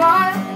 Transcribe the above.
bye.